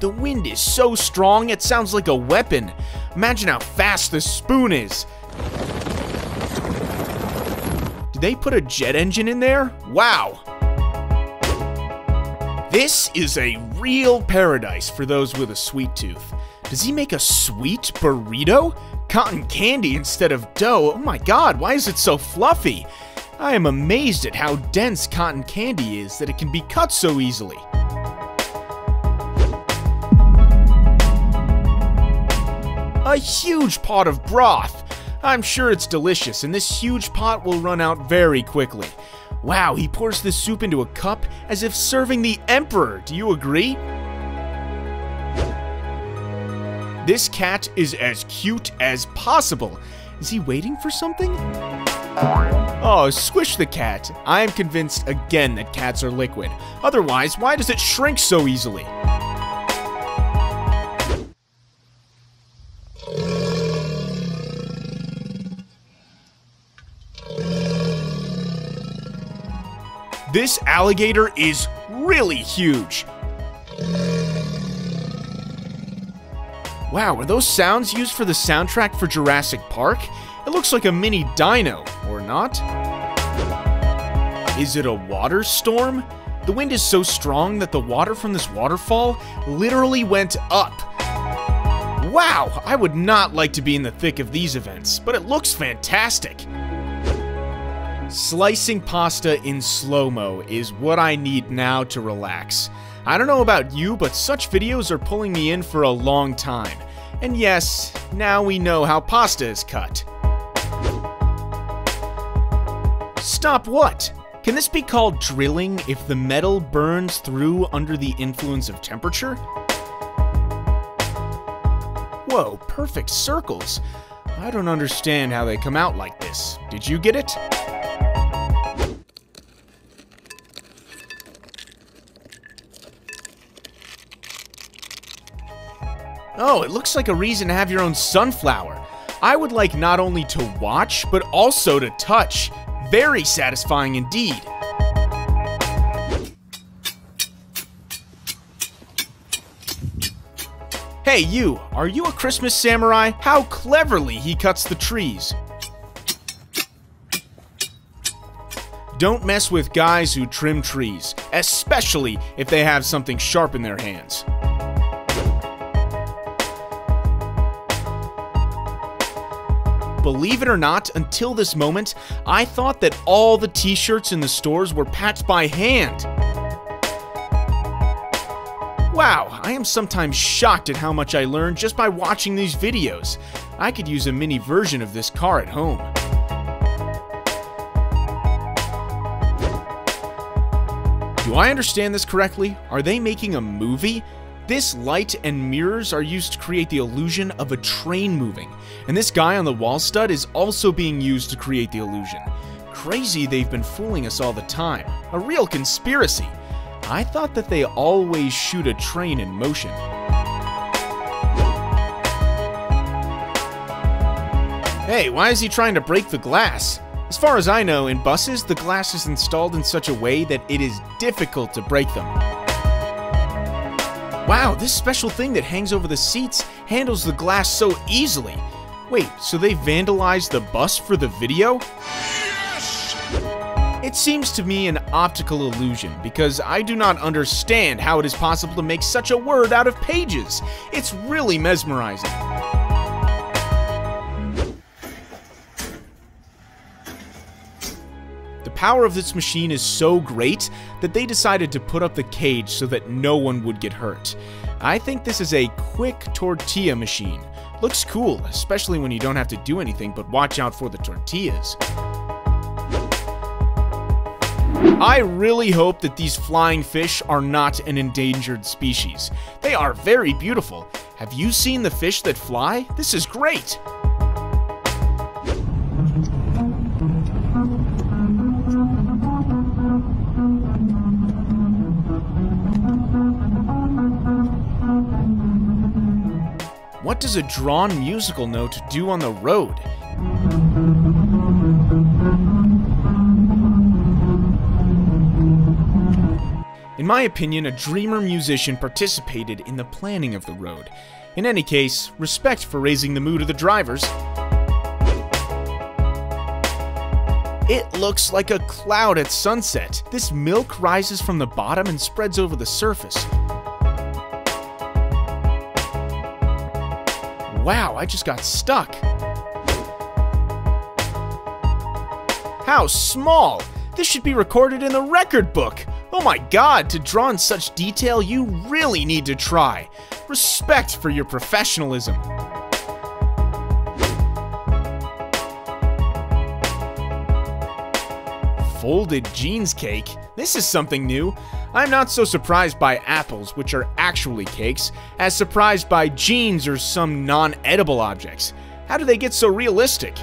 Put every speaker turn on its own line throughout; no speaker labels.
The wind is so strong, it sounds like a weapon. Imagine how fast this spoon is. Did they put a jet engine in there? Wow. This is a real paradise for those with a sweet tooth. Does he make a sweet burrito? Cotton candy instead of dough? Oh my god, why is it so fluffy? I am amazed at how dense cotton candy is that it can be cut so easily. A huge pot of broth! I'm sure it's delicious, and this huge pot will run out very quickly. Wow, he pours this soup into a cup as if serving the Emperor. Do you agree? This cat is as cute as possible. Is he waiting for something? Oh, squish the cat. I am convinced again that cats are liquid. Otherwise, why does it shrink so easily? This alligator is really huge. Wow, are those sounds used for the soundtrack for Jurassic Park? It looks like a mini dino, or not? Is it a water storm? The wind is so strong that the water from this waterfall literally went up. Wow, I would not like to be in the thick of these events, but it looks fantastic. Slicing pasta in slow-mo is what I need now to relax. I don't know about you, but such videos are pulling me in for a long time. And yes, now we know how pasta is cut. Stop what? Can this be called drilling if the metal burns through under the influence of temperature? Whoa, perfect circles. I don't understand how they come out like this. Did you get it? Oh, it looks like a reason to have your own sunflower. I would like not only to watch, but also to touch. Very satisfying indeed. Hey, you, are you a Christmas samurai? How cleverly he cuts the trees. Don't mess with guys who trim trees, especially if they have something sharp in their hands. Believe it or not, until this moment, I thought that all the t-shirts in the stores were packed by hand. Wow, I am sometimes shocked at how much I learned just by watching these videos. I could use a mini version of this car at home. Do I understand this correctly? Are they making a movie? This light and mirrors are used to create the illusion of a train moving, and this guy on the wall stud is also being used to create the illusion. Crazy they've been fooling us all the time. A real conspiracy. I thought that they always shoot a train in motion. Hey, why is he trying to break the glass? As far as I know, in buses, the glass is installed in such a way that it is difficult to break them. Wow, this special thing that hangs over the seats handles the glass so easily. Wait, so they vandalized the bus for the video? Yes! It seems to me an optical illusion because I do not understand how it is possible to make such a word out of pages. It's really mesmerizing. The power of this machine is so great that they decided to put up the cage so that no one would get hurt. I think this is a quick tortilla machine. Looks cool, especially when you don't have to do anything but watch out for the tortillas. I really hope that these flying fish are not an endangered species. They are very beautiful. Have you seen the fish that fly? This is great! What does a drawn musical note do on the road? In my opinion, a dreamer musician participated in the planning of the road. In any case, respect for raising the mood of the drivers. It looks like a cloud at sunset. This milk rises from the bottom and spreads over the surface. Wow, I just got stuck. How small! This should be recorded in the record book! Oh my god, to draw in such detail, you really need to try. Respect for your professionalism. Folded jeans cake? This is something new. I'm not so surprised by apples, which are actually cakes, as surprised by jeans or some non edible objects. How do they get so realistic?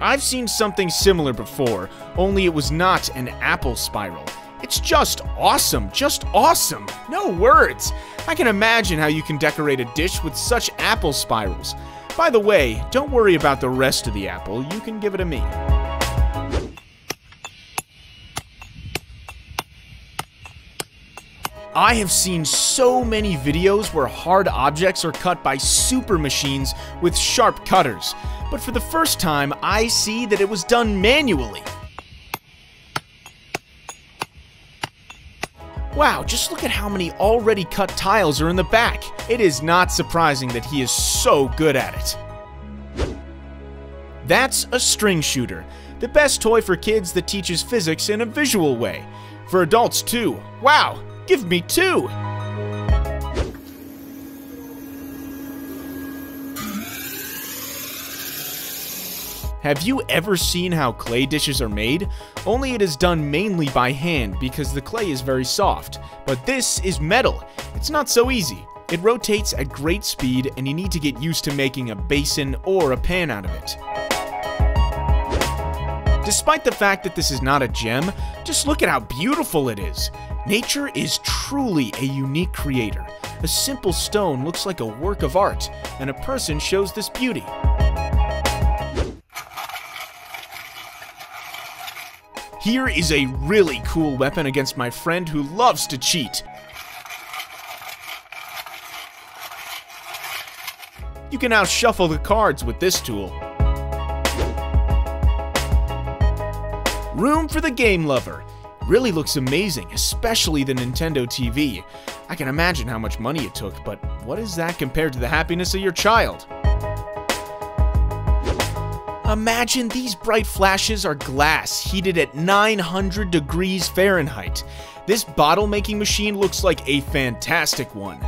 I've seen something similar before, only it was not an apple spiral. It's just awesome, just awesome. No words. I can imagine how you can decorate a dish with such apple spirals. By the way, don't worry about the rest of the apple, you can give it to me. I have seen so many videos where hard objects are cut by super machines with sharp cutters, but for the first time I see that it was done manually. Wow, just look at how many already cut tiles are in the back. It is not surprising that he is so good at it. That's a string shooter, the best toy for kids that teaches physics in a visual way. For adults too. Wow, give me two! Have you ever seen how clay dishes are made? Only it is done mainly by hand because the clay is very soft. But this is metal. It's not so easy. It rotates at great speed and you need to get used to making a basin or a pan out of it. Despite the fact that this is not a gem, just look at how beautiful it is. Nature is truly a unique creator. A simple stone looks like a work of art, and a person shows this beauty. Here is a really cool weapon against my friend who loves to cheat. You can now shuffle the cards with this tool. Room for the game lover. Really looks amazing, especially the Nintendo TV. I can imagine how much money it took, but what is that compared to the happiness of your child? Imagine these bright flashes are glass heated at 900 degrees Fahrenheit. This bottle making machine looks like a fantastic one.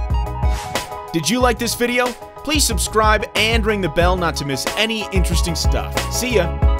Did you like this video? Please subscribe and ring the bell not to miss any interesting stuff. See ya!